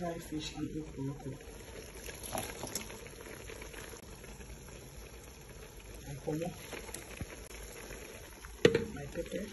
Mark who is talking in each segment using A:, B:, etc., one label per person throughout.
A: dry fish and okporoko. My homo, my pepper.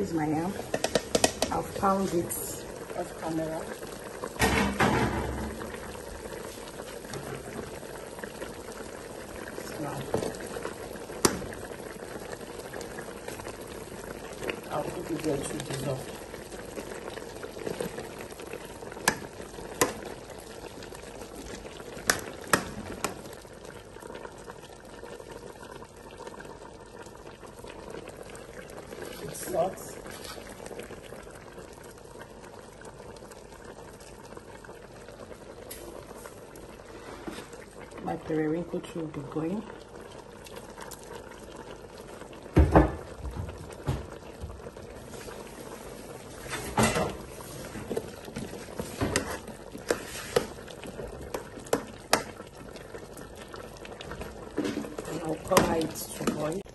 A: Is my yam. I've pounded it off camera. Now, I'll put it there to dissolve. Salt. My periwinkle will be going. And I'll cover it to boil.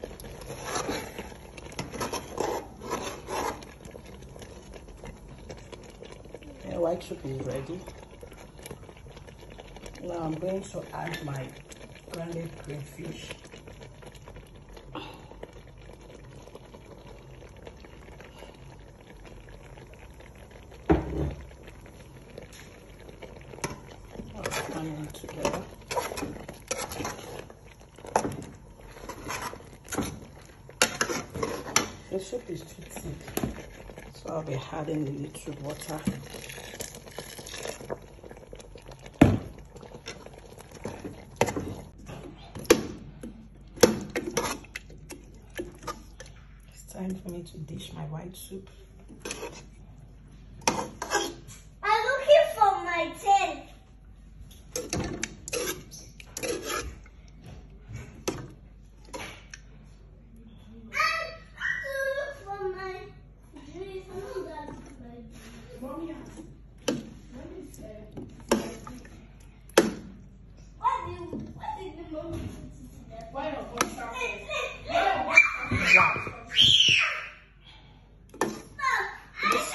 A: The white soup is ready. Now I'm going to add my grounded crayfish. Together. The soup is too thick, so I'll be adding a little water. It's time for me to dish my white soup.
B: I'm looking for my tent. I'm look for my drink. Oh, that's my What do you, what did the mommy put it there?
A: Wow.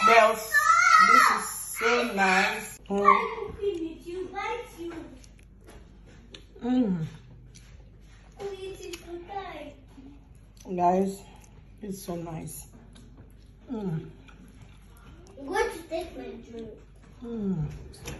B: Stop.
A: This this is so nice. Mm.
B: I'm cooking it. You bite you.
A: Mm.
B: It is so tight.
A: Guys, it's so nice. Mm.
B: I'm going to take my drink.
A: Mm. Mm.